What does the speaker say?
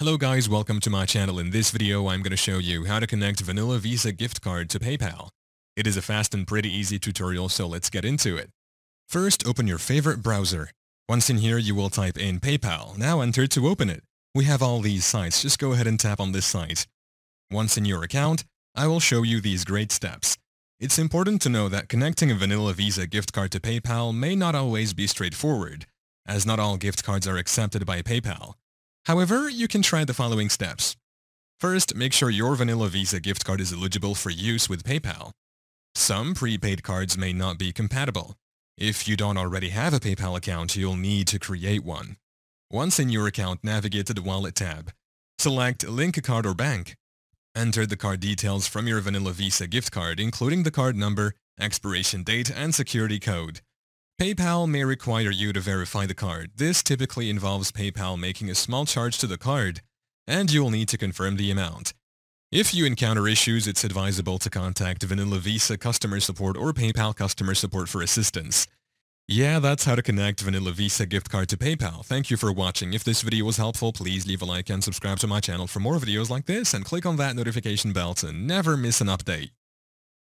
Hello guys, welcome to my channel. In this video, I'm going to show you how to connect Vanilla Visa gift card to PayPal. It is a fast and pretty easy tutorial, so let's get into it. First, open your favorite browser. Once in here, you will type in PayPal. Now enter to open it. We have all these sites, just go ahead and tap on this site. Once in your account, I will show you these great steps. It's important to know that connecting a Vanilla Visa gift card to PayPal may not always be straightforward, as not all gift cards are accepted by PayPal. However, you can try the following steps. First, make sure your Vanilla Visa gift card is eligible for use with PayPal. Some prepaid cards may not be compatible. If you don't already have a PayPal account, you'll need to create one. Once in your account, navigate to the Wallet tab. Select Link a Card or Bank. Enter the card details from your Vanilla Visa gift card, including the card number, expiration date, and security code. PayPal may require you to verify the card. This typically involves PayPal making a small charge to the card, and you'll need to confirm the amount. If you encounter issues, it's advisable to contact Vanilla Visa customer support or PayPal customer support for assistance. Yeah, that's how to connect Vanilla Visa gift card to PayPal. Thank you for watching. If this video was helpful, please leave a like and subscribe to my channel for more videos like this and click on that notification bell to never miss an update.